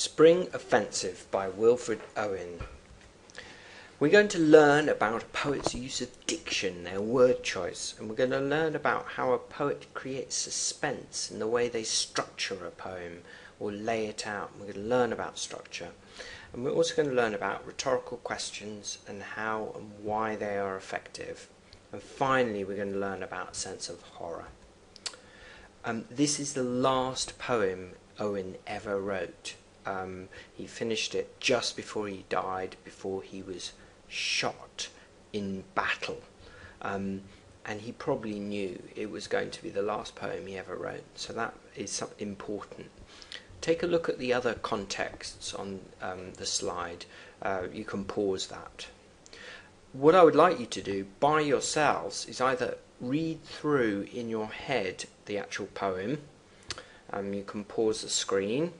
Spring Offensive by Wilfred Owen. We're going to learn about a poet's use of diction, their word choice, and we're going to learn about how a poet creates suspense in the way they structure a poem or lay it out. We're going to learn about structure. And we're also going to learn about rhetorical questions and how and why they are effective. And finally, we're going to learn about sense of horror. Um, this is the last poem Owen ever wrote. Um, he finished it just before he died, before he was shot in battle. Um, and he probably knew it was going to be the last poem he ever wrote, so that is important. Take a look at the other contexts on um, the slide. Uh, you can pause that. What I would like you to do by yourselves is either read through in your head the actual poem. Um, you can pause the screen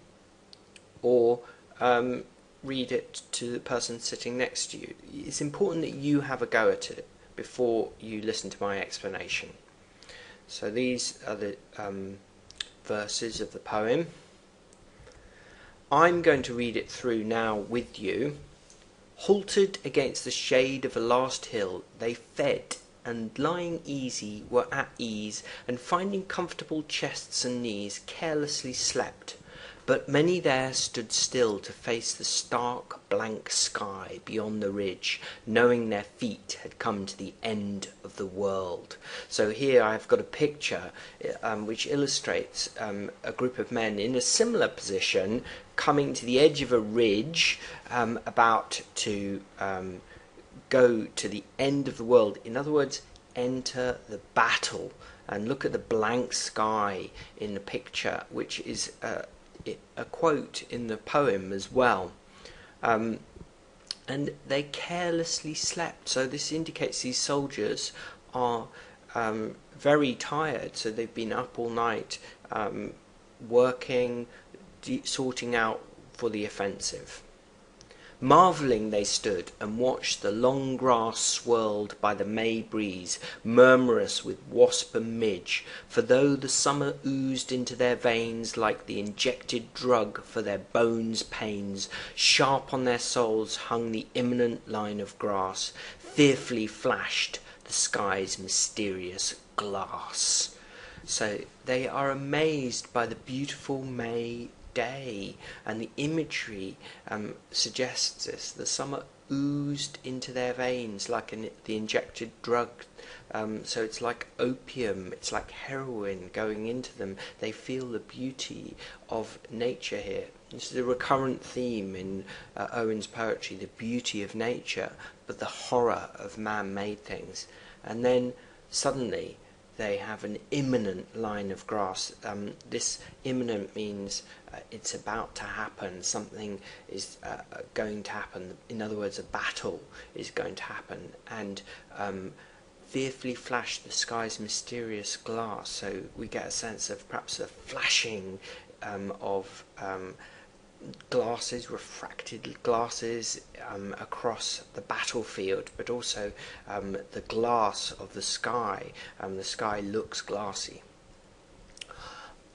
or um, read it to the person sitting next to you. It's important that you have a go at it before you listen to my explanation. So these are the um, verses of the poem. I'm going to read it through now with you. Halted against the shade of a last hill, they fed and lying easy were at ease, and finding comfortable chests and knees, carelessly slept. But many there stood still to face the stark, blank sky beyond the ridge, knowing their feet had come to the end of the world. So here I've got a picture um, which illustrates um, a group of men in a similar position coming to the edge of a ridge, um, about to um, go to the end of the world. In other words, enter the battle and look at the blank sky in the picture, which is a, a quote in the poem as well. Um, and they carelessly slept. So this indicates these soldiers are um, very tired. So they've been up all night um, working, sorting out for the offensive. Marvelling they stood, and watched the long grass swirled by the May breeze, murmurous with wasp and midge, for though the summer oozed into their veins like the injected drug for their bones' pains, sharp on their souls hung the imminent line of grass, fearfully flashed the sky's mysterious glass. So they are amazed by the beautiful May day, and the imagery um, suggests this. The summer oozed into their veins like an, the injected drug. Um, so it's like opium, it's like heroin going into them. They feel the beauty of nature here. This is a recurrent theme in uh, Owen's poetry the beauty of nature, but the horror of man made things. And then suddenly, they have an imminent line of grass. Um, this imminent means uh, it's about to happen, something is uh, going to happen. In other words, a battle is going to happen. And um, fearfully flash the sky's mysterious glass, so we get a sense of perhaps a flashing um, of um, glasses, refracted glasses um, across the battlefield, but also um, the glass of the sky. Um, the sky looks glassy.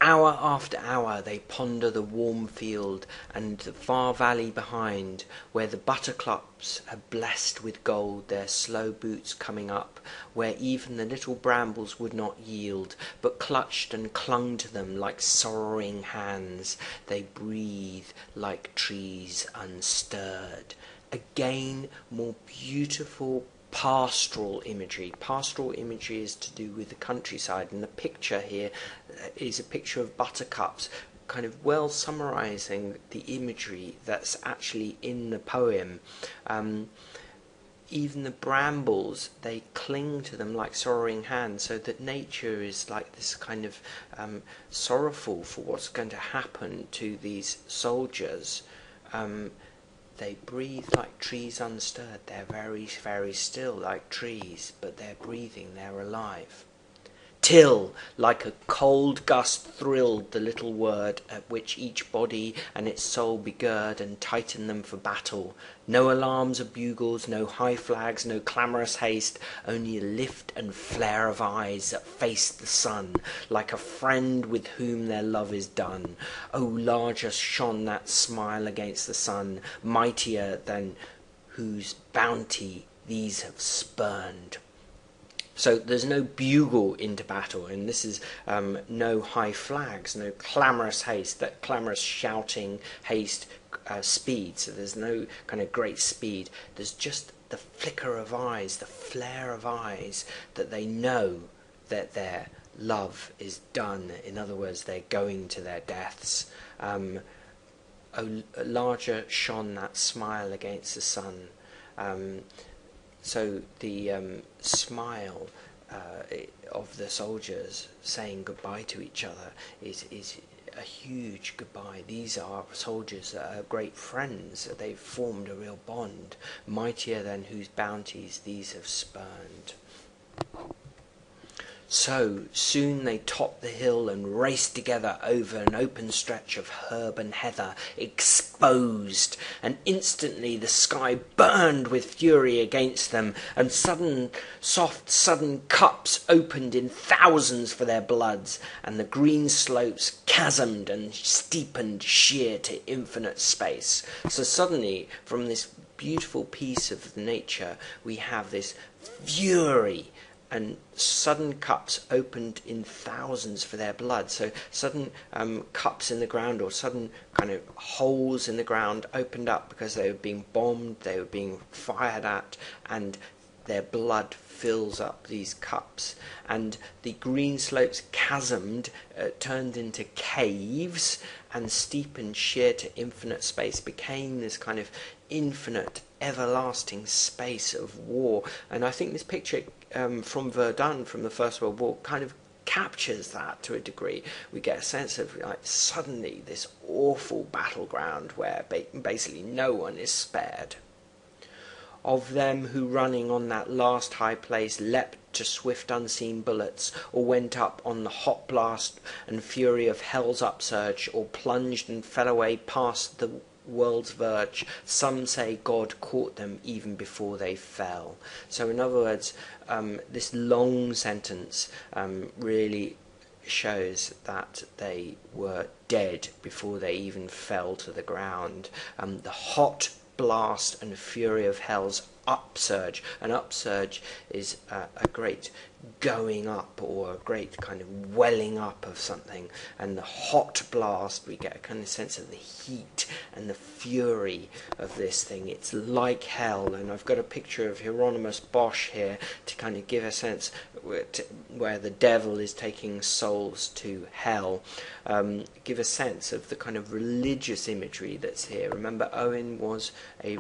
Hour after hour they ponder the warm field and the far valley behind, where the buttercups have blessed with gold their slow boots coming up, where even the little brambles would not yield, but clutched and clung to them like sorrowing hands. They breathe like trees unstirred. Again, more beautiful pastoral imagery. Pastoral imagery is to do with the countryside, and the picture here uh, a picture of buttercups, kind of well summarizing the imagery that's actually in the poem. Um, even the brambles, they cling to them like sorrowing hands, so that nature is like this kind of um, sorrowful for what's going to happen to these soldiers. Um, they breathe like trees unstirred. They're very, very still, like trees, but they're breathing, they're alive. Till, like a cold gust, thrilled the little word, at which each body and its soul begird and tighten them for battle. No alarms or bugles, no high flags, no clamorous haste, only a lift and flare of eyes that faced the sun, like a friend with whom their love is done. Oh, larger shone that smile against the sun, mightier than whose bounty these have spurned. So there's no bugle into battle, and this is um, no high flags, no clamorous haste, that clamorous shouting haste uh, speed. So there's no kind of great speed. There's just the flicker of eyes, the flare of eyes that they know that their love is done. In other words, they're going to their deaths. Um, larger shone that smile against the sun. Um, so the um, smile uh, of the soldiers saying goodbye to each other is, is a huge goodbye. These are soldiers that are great friends. They've formed a real bond, mightier than whose bounties these have spurned. So soon they topped the hill and raced together over an open stretch of herb and heather, exposed, and instantly the sky burned with fury against them, and sudden, soft, sudden cups opened in thousands for their bloods, and the green slopes chasmed and steepened sheer to infinite space. So suddenly, from this beautiful piece of nature, we have this fury and sudden cups opened in thousands for their blood. So sudden um, cups in the ground or sudden kind of holes in the ground opened up because they were being bombed, they were being fired at, and their blood fills up these cups. And the green slopes chasmed, uh, turned into caves, and steepened sheer to infinite space, became this kind of infinite, everlasting space of war. And I think this picture um, from Verdun from the First World War kind of captures that to a degree. We get a sense of like suddenly this awful battleground where ba- basically no one is spared. Of them who running on that last high place leapt to swift unseen bullets, or went up on the hot blast and fury of hell's upsurge, or plunged and fell away past the world's verge. Some say God caught them even before they fell. So, in other words, um, this long sentence um, really shows that they were dead before they even fell to the ground. Um, the hot blast and fury of hell's upsurge. An upsurge is uh, a great going up or a great kind of welling up of something. And the hot blast, we get a kind of sense of the heat and the fury of this thing. It's like hell. And I've got a picture of Hieronymus Bosch here to kind of give a sense where the devil is taking souls to hell. Um, give a sense of the kind of religious imagery that's here. Remember, Owen was a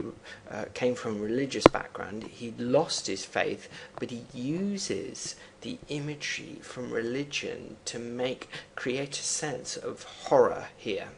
uh, came from a religious background. He lost his faith, but he uses the imagery from religion to make create a sense of horror here.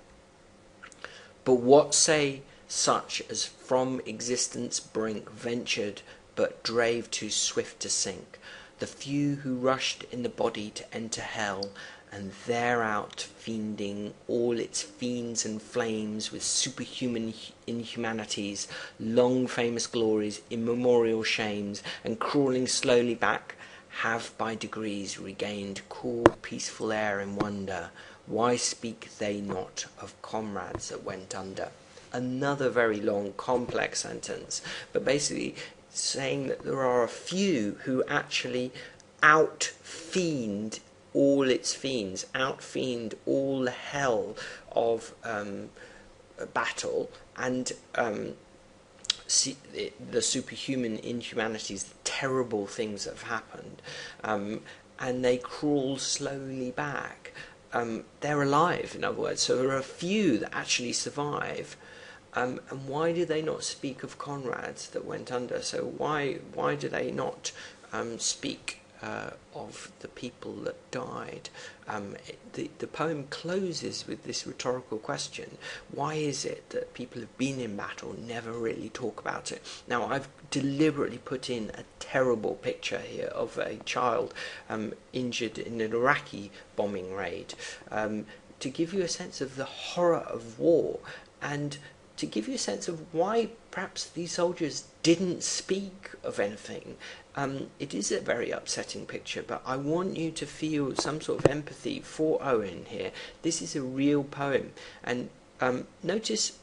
But what say such as from existence brink ventured but drave too swift to sink, the few who rushed in the body to enter hell, and thereout fiending all its fiends and flames with superhuman inhumanities, long famous glories, immemorial shames, and crawling slowly back have by degrees regained cool, peaceful air and wonder. Why speak they not of comrades that went under? Another very long, complex sentence, but basically saying that there are a few who actually out fiend all its fiends, out fiend all the hell of um, battle, and um, see, the superhuman inhumanities, the terrible things that have happened, um, and they crawl slowly back. Um, they're alive, in other words. So there are a few that actually survive. Um, and why do they not speak of comrades that went under? So why why do they not um, speak uh, of the people that died. Um, the, the poem closes with this rhetorical question why is it that people who've been in battle never really talk about it? Now, I've deliberately put in a terrible picture here of a child um, injured in an Iraqi bombing raid um, to give you a sense of the horror of war and to give you a sense of why perhaps these soldiers didn't speak of anything. Um, it is a very upsetting picture, but I want you to feel some sort of empathy for Owen here. This is a real poem, and um, notice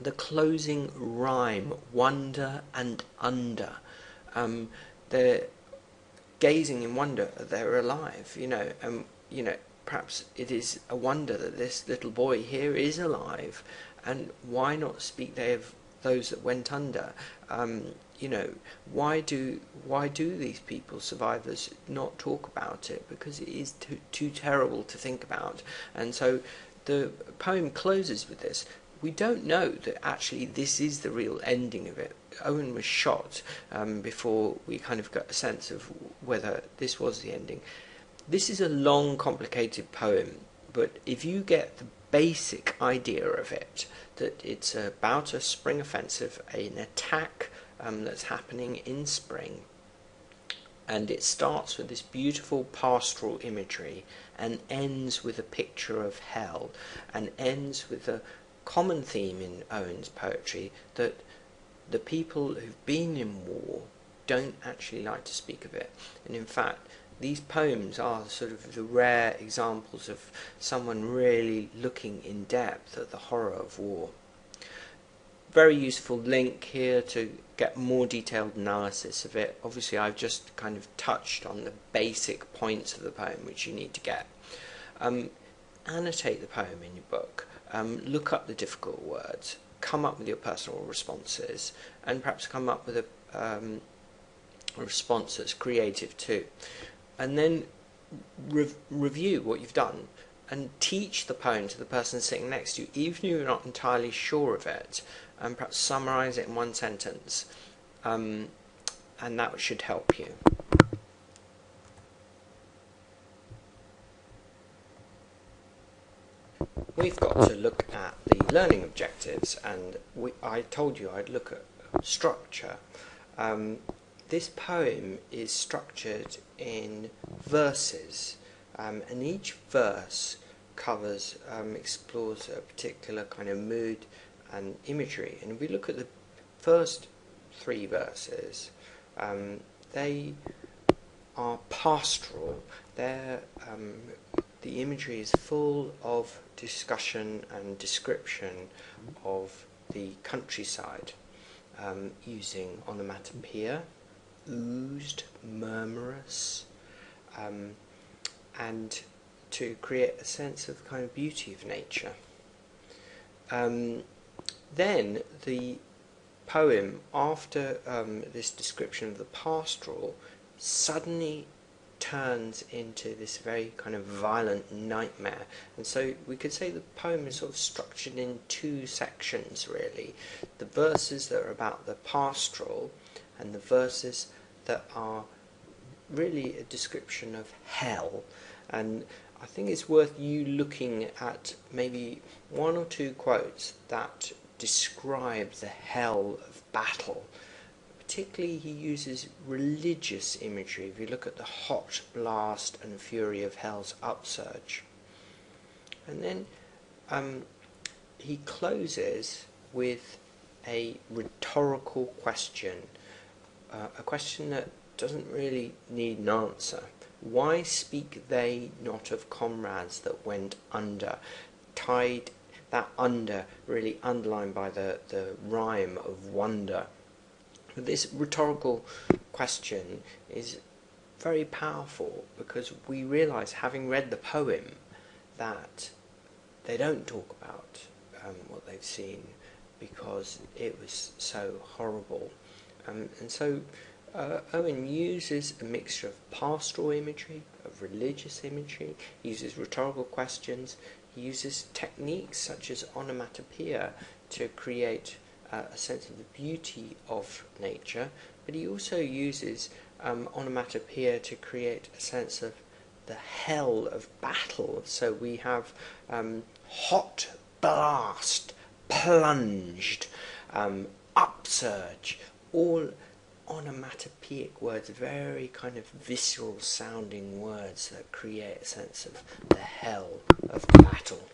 the closing rhyme wonder and under. Um, they're gazing in wonder they're alive, you know, and you know, perhaps it is a wonder that this little boy here is alive and why not speak they of those that went under? Um, you know, why do why do these people, survivors, not talk about it? Because it is too too terrible to think about. And so, the poem closes with this. We don't know that actually this is the real ending of it. Owen was shot um, before we kind of got a sense of whether this was the ending. This is a long, complicated poem, but if you get the basic idea of it that it's about a spring offensive, an attack um, that's happening in spring. And it starts with this beautiful pastoral imagery and ends with a picture of hell and ends with a common theme in Owen's poetry that the people who've been in war don't actually like to speak of it. And in fact, these poems are sort of the rare examples of someone really looking in depth at the horror of war. Very useful link here to get more detailed analysis of it. Obviously, I've just kind of touched on the basic points of the poem which you need to get. Um, annotate the poem in your book. Um, look up the difficult words. Come up with your personal responses, and perhaps come up with a, um, a response that's creative too and then re- review what you've done and teach the poem to the person sitting next to you, even if you're not entirely sure of it, and perhaps summarize it in one sentence, um, and that should help you. We've got to look at the learning objectives, and we, I told you I'd look at structure. Um, this poem is structured in verses, um, and each verse covers, um, explores a particular kind of mood and imagery. And if we look at the first three verses, um, they are pastoral. They're, um, the imagery is full of discussion and description of the countryside um, using onomatopoeia oozed, murmurous, um, and to create a sense of the kind of beauty of nature. Um, then the poem, after um, this description of the pastoral, suddenly turns into this very kind of violent nightmare. And so we could say the poem is sort of structured in two sections, really. The verses that are about the pastoral, and the verses that are really a description of hell. And I think it's worth you looking at maybe one or two quotes that describe the hell of battle. Particularly, he uses religious imagery. If you look at the hot blast and fury of hell's upsurge. And then um, he closes with a rhetorical question uh, a question that doesn't really need an answer. Why speak they not of comrades that went under? Tied that under really underlined by the, the rhyme of wonder. This rhetorical question is very powerful because we realize, having read the poem, that they don't talk about um, what they've seen because it was so horrible. Um, and so uh, Owen uses a mixture of pastoral imagery, of religious imagery, he uses rhetorical questions, he uses techniques such as onomatopoeia to create uh, a sense of the beauty of nature, but he also uses um, onomatopoeia to create a sense of the hell of battle. So we have um, hot blast, plunged, um, upsurge, all onomatopoeic words, very kind of visceral sounding words that create a sense of the hell of battle.